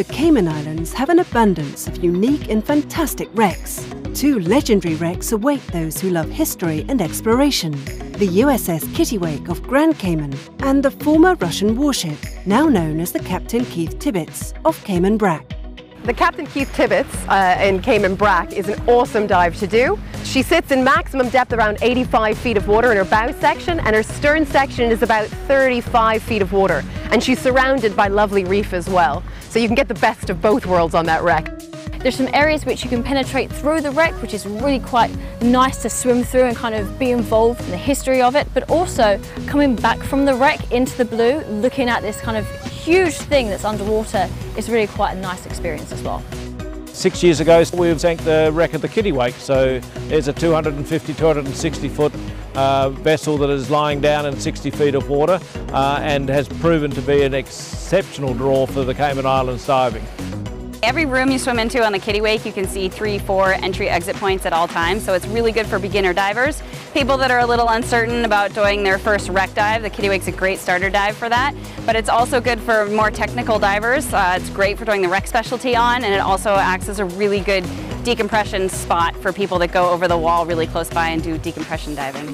The Cayman Islands have an abundance of unique and fantastic wrecks. Two legendary wrecks await those who love history and exploration. The USS Kittiwake of Grand Cayman and the former Russian warship, now known as the Captain Keith Tibbetts of Cayman Brac. The Captain Keith Tibbetts uh, in Cayman Brac is an awesome dive to do. She sits in maximum depth around 85 feet of water in her bow section and her stern section is about 35 feet of water. And she's surrounded by lovely reef as well. So you can get the best of both worlds on that wreck. There's some areas which you can penetrate through the wreck, which is really quite nice to swim through and kind of be involved in the history of it, but also coming back from the wreck into the blue, looking at this kind of huge thing that's underwater is really quite a nice experience as well. Six years ago we sank the wreck of the Kittiwake, so it's a 250, 260 foot uh, vessel that is lying down in 60 feet of water uh, and has proven to be an exceptional draw for the Cayman Islands diving. Every room you swim into on the Kittiwake, you can see three, four entry exit points at all times, so it's really good for beginner divers. People that are a little uncertain about doing their first wreck dive, the Kittiwake's a great starter dive for that, but it's also good for more technical divers. Uh, it's great for doing the wreck specialty on, and it also acts as a really good decompression spot for people that go over the wall really close by and do decompression diving.